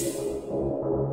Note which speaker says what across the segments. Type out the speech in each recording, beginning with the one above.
Speaker 1: peace.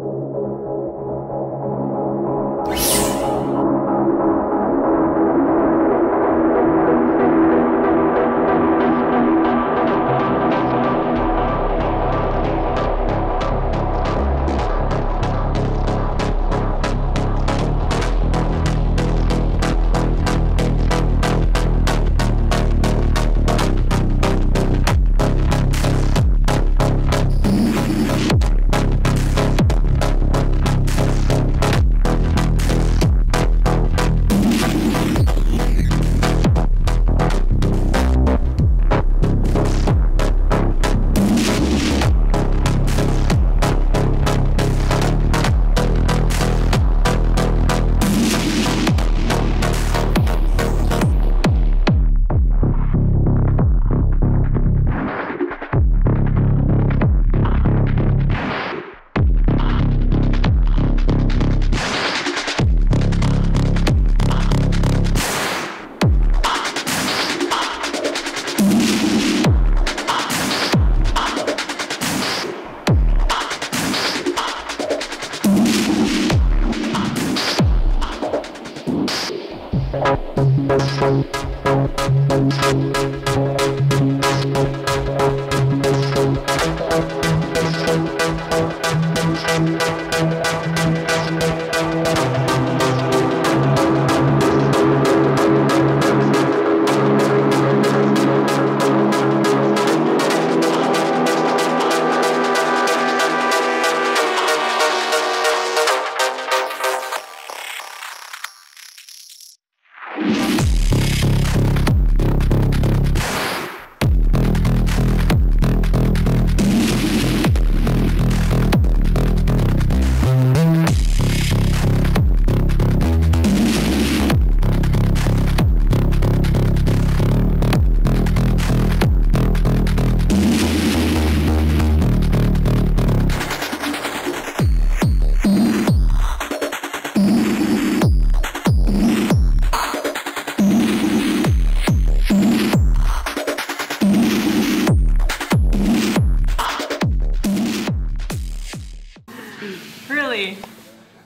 Speaker 1: Really?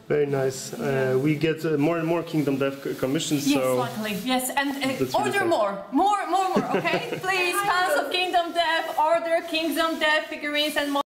Speaker 2: Very nice. Uh, we get uh, more and more Kingdom Death c- commissions,
Speaker 1: Yes,
Speaker 2: so
Speaker 1: luckily. Yes, and uh, order more. More, more, more, okay? Please, fans of Kingdom Death, order Kingdom Death figurines and more.